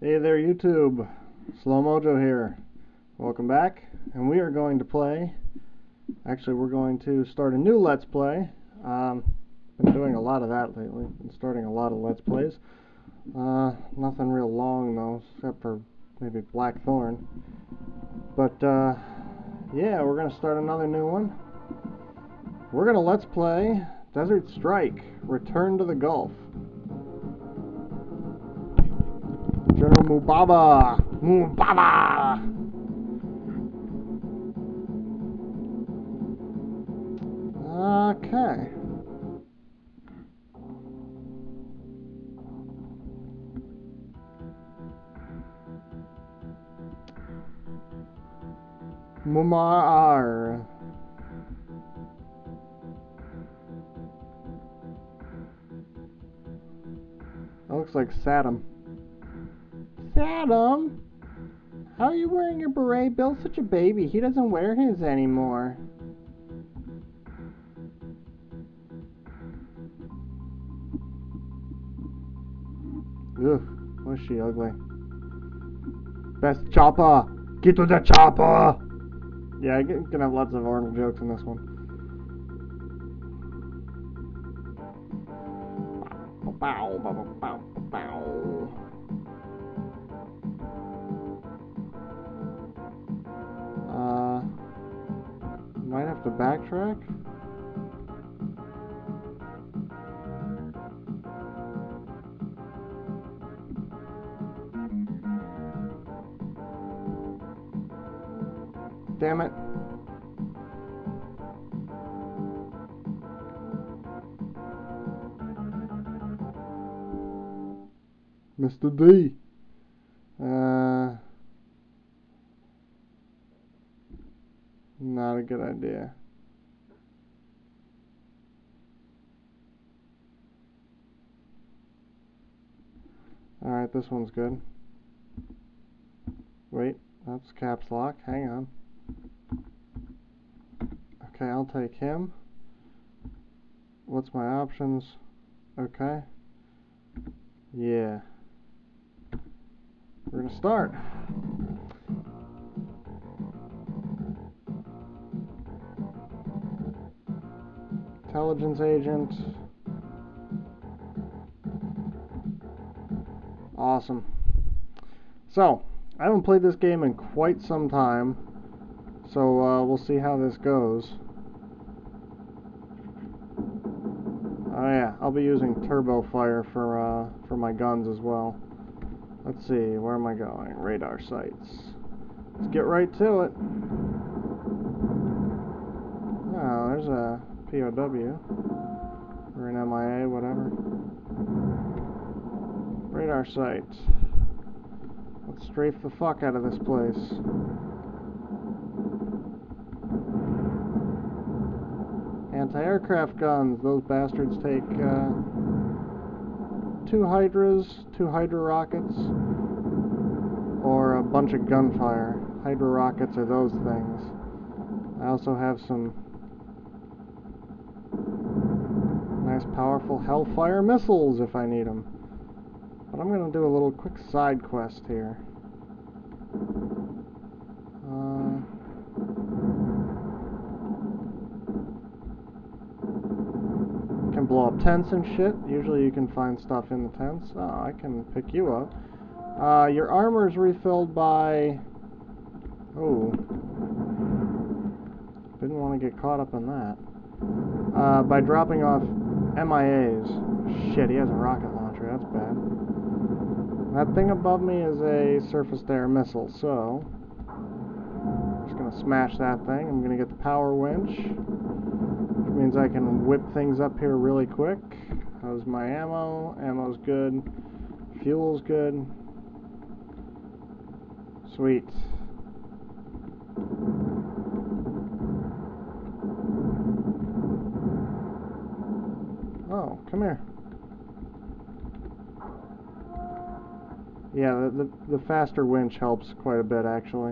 Hey there YouTube, Slow Mojo here. Welcome back, and we are going to play, actually we're going to start a new Let's Play. Um, been doing a lot of that lately, been starting a lot of Let's Plays. Uh, nothing real long though, except for maybe Blackthorne. But uh, yeah, we're going to start another new one. We're going to Let's Play Desert Strike, Return to the Gulf. Mubaba! Mubaba! Okay. Mumar. That looks like Saddam. Saddam? How are you wearing your beret? Bill's such a baby. He doesn't wear his anymore. Ugh, was she ugly. Best chopper! Get to the chopper! Yeah, I can have lots of Arnold jokes in this one. Bow, bow, bow, bow, bow. Have to backtrack. Damn it. Mr. D. Uh, not a good idea. Alright, this one's good. Wait, that's caps lock. Hang on. Okay, I'll take him. What's my options? Okay. Yeah. We're gonna start. Intelligence agent. Awesome. So, I haven't played this game in quite some time, so uh, we'll see how this goes. Oh yeah, I'll be using turbo fire for uh, for my guns as well. Let's see, where am I going? Radar sites. Let's get right to it. Oh, there's a POW. Or an MIA, whatever. Radar site. Let's strafe the fuck out of this place. Anti-aircraft guns. Those bastards take uh, two Hydras, two Hydra rockets, or a bunch of gunfire. Hydra rockets are those things. I also have some nice powerful Hellfire missiles if I need them. But I'm going to do a little quick side quest here. Uh, can blow up tents and shit. Usually you can find stuff in the tents. Oh, I can pick you up. Uh, your armor is refilled by... Oh. Didn't want to get caught up in that. Uh, by dropping off MIAs. Shit, he has a rocket launcher. That's bad. That thing above me is a surface-to-air missile, so... I'm just gonna smash that thing. I'm gonna get the power winch. Which means I can whip things up here really quick. How's my ammo? Ammo's good. Fuel's good. Sweet. Oh, come here. Yeah, the, the, the faster winch helps quite a bit, actually.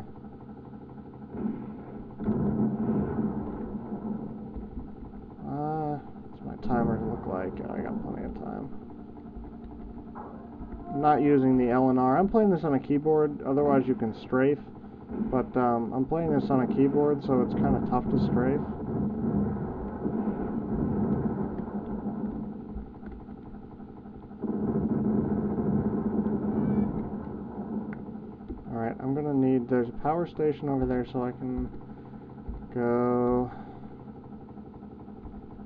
Uh, what's my timer look like? Oh, I got plenty of time. I'm not using the L and R. I'm playing this on a keyboard, otherwise you can strafe. But um, I'm playing this on a keyboard, so it's kind of tough to strafe. Alright, There's a power station over there so I can go,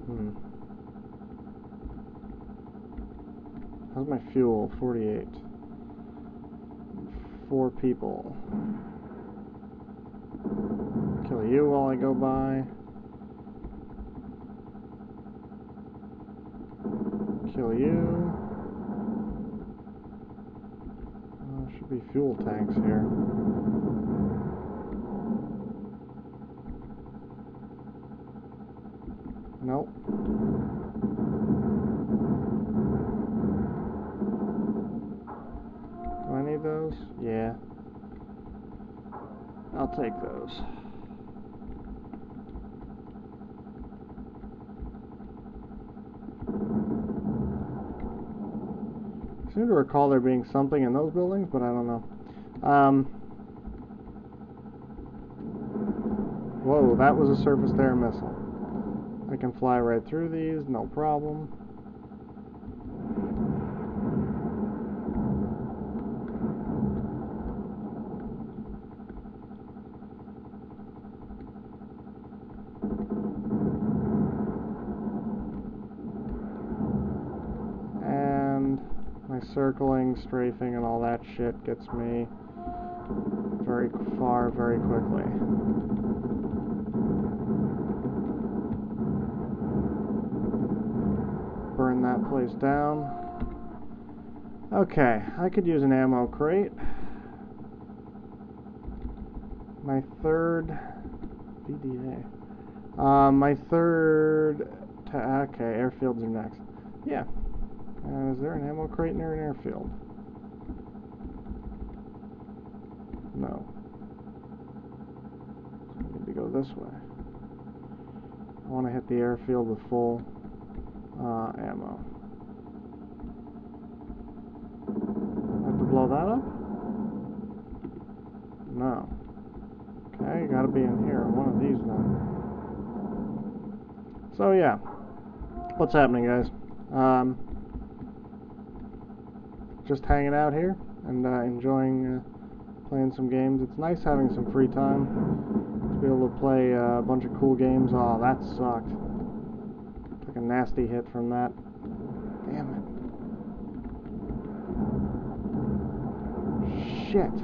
hmm. How's my fuel? 48. Four people. Kill you while I go by. Kill you. Uh, should be fuel tanks here. Nope. Do I need those? Yeah. I'll take those. I seem to recall there being something in those buildings, but I don't know. Um, whoa, that was a surface-to-air missile. I can fly right through these, no problem. And circling, strafing, and all that shit gets me very far very quickly. Burn that place down. Okay, I could use an ammo crate. My third VDA. Um, my third. Okay, airfields are next. Yeah. Uh, is there an ammo crate near an airfield? No. So I need to go this way. I want to hit the airfield with full uh, ammo. Have to blow that up? No. Okay, you gotta be in here. One of these then. So yeah. What's happening guys? Um, just hanging out here and uh, enjoying uh, playing some games. It's nice having some free time to be able to play uh, a bunch of cool games. Oh, that sucked. Took a nasty hit from that. Damn it. Shit.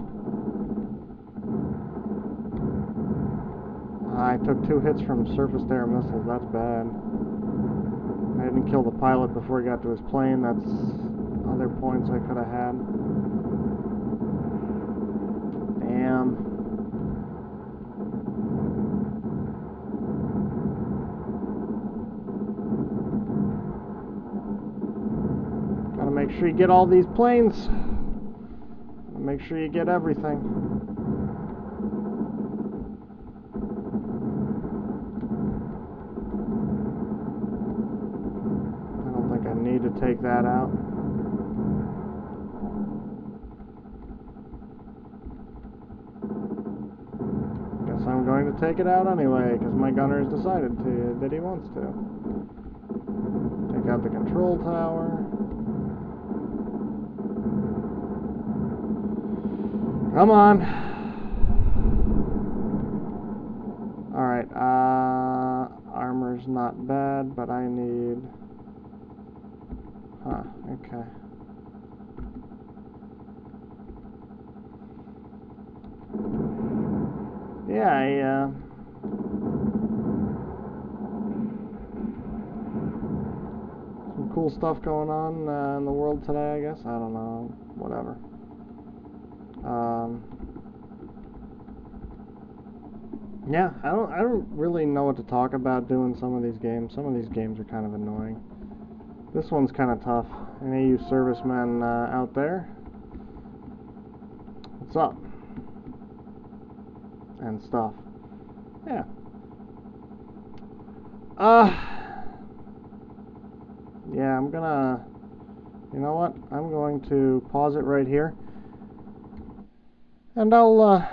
I took two hits from surface-to-air missiles. That's bad. I didn't kill the pilot before he got to his plane. That's other points I could have had. Damn. Gotta make sure you get all these planes. Make sure you get everything. I don't think I need to take that out. Guess I'm going take it out anyway, because my gunner has decided to that he wants to. Take out the control tower. Come on. Alright, uh, armor's not bad, but I need... Huh, okay. Yeah, I, uh... Some cool stuff going on uh, in the world today, I guess. I don't know. Whatever. Um... Yeah, I don't I don't really know what to talk about doing some of these games. Some of these games are kind of annoying. This one's kind of tough. Any of you servicemen uh, out there? What's up? And stuff. Yeah. Uh. Yeah, I'm gonna. you know what? I'm going to pause it right here. And I'll, uh,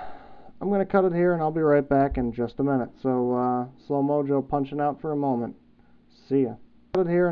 I'm to cut it here and I'll be right back in just a minute. So, uh, Slow Mojo punching out for a moment. See ya. Cut it here